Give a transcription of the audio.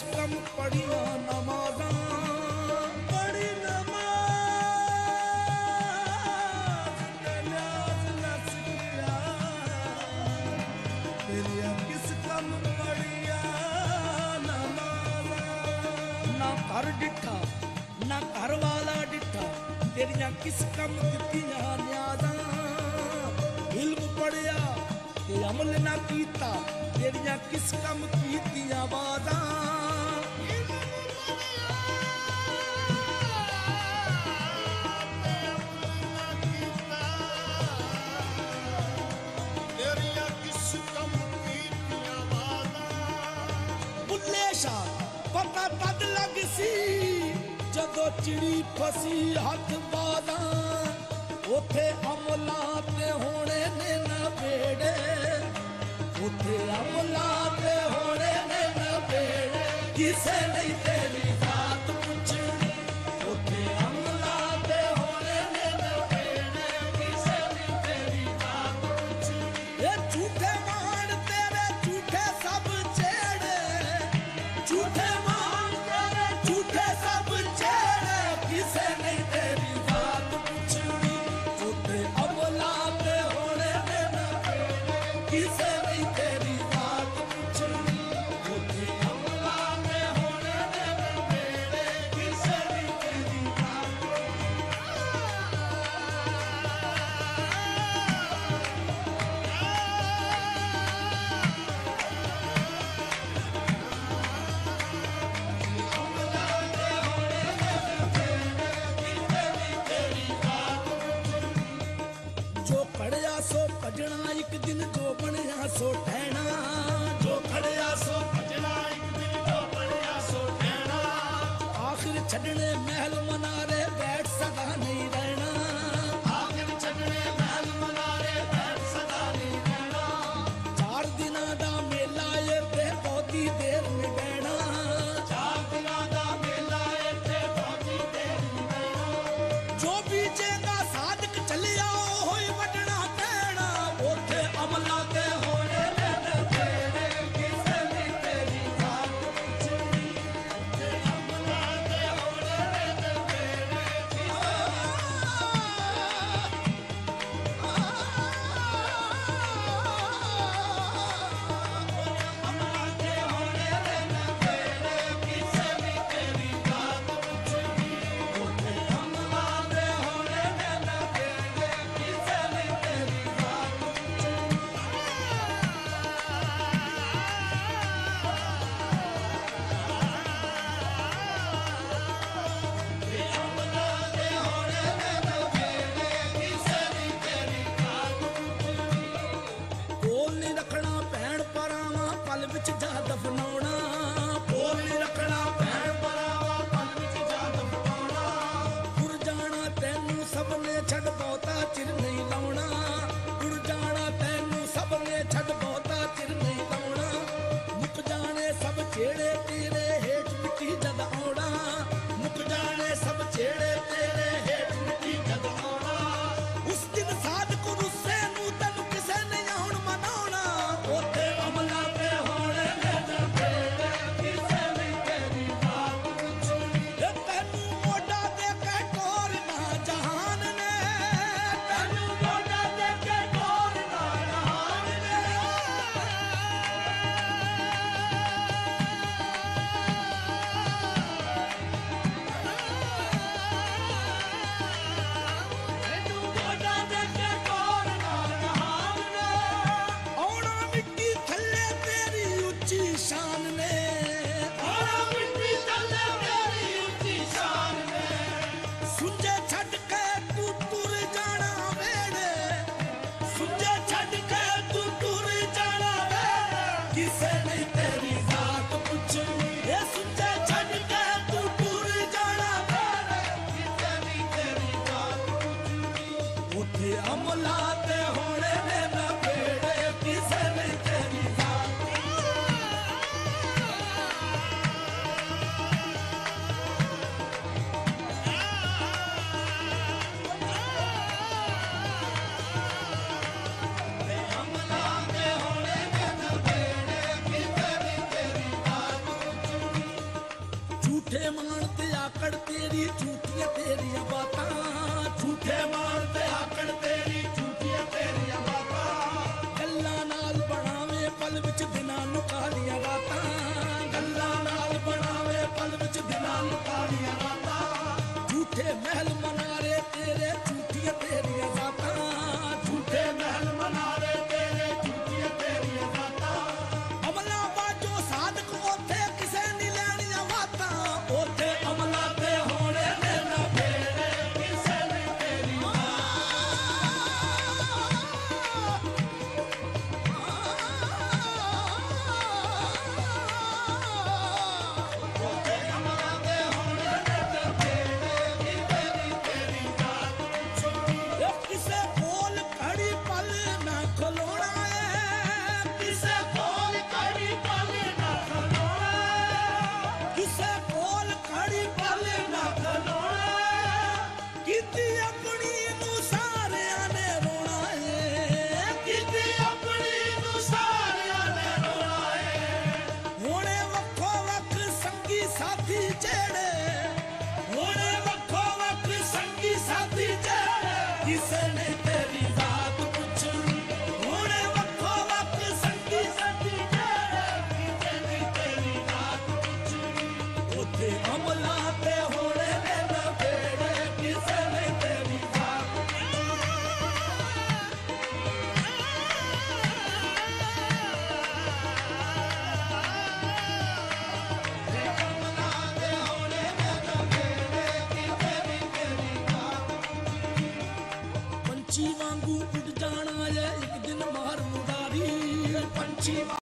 ਅਸਲਮ ਪੜੀਆਂ ਨਮਾਜ਼ਾਂ ਘਰ ਡਿੱਠਾ, ਨਾ ਘਰ ਵਾਲਾ ਡਿੱਠਾ, ਤੇਰੀਆਂ ਕਿਸ ਕੰਮ ਦਿੱਤੀਆਂ ਨਿਆਜ਼ਾਂ। ਇਲਮ ਪੜਿਆ ਤੇ ਅਮਲ ਨਾ ਕੀਤਾ, ਤੇਰੀਆਂ ਕਿਸ ਕੰਮ ਕੀਤੀਆਂ ਬਾਜ਼ਾਂ ਜਦੋਂ ਚਿੜੀ ਫਸੀ ਹੱਥ ਬਾਦਾਂ ਉਥੇ ਅਮਲਾ ਤੇ ਹੋਣੇ ਨੇ ਨਾ ਬੇੜੇ। ਉਥੇ ਅਮਲਾ ਤੇ ਹੋਣੇ ਨੇ ਨਾ ਬੇੜੇ। ਕਿਸੇ ਨਹੀਂ ਤੇਰੀ ਛੱਡਣੇ ਮਹਿਲ ਮਨਾਰੇ ਬੈਠ ਸਦਾ ਨਹੀਂ। ਝੂਠੇ ਮਾਣ ਤੇ ਆਕੜ ਤੇਰੀ, ਝੂਠੀਆਂ ਤੇਰੀਆਂ ਬਾਤਾਂ। ਝੂਠੇ ਮਾਣ ਤੇ ਆਕੜ ਤੇਰੀ, ਝੂਠੀਆਂ ਤੇਰੀਆਂ ਬਾਤਾਂ। ਗੱਲਾਂ ਨਾਲ ਬਣਾਵੇਂ ਪਲ ਵਿੱਚ ਬਿਨਾਂ ਨੂੰ ਕਾਲੀਆਂ ਰਾਤਾਂ। team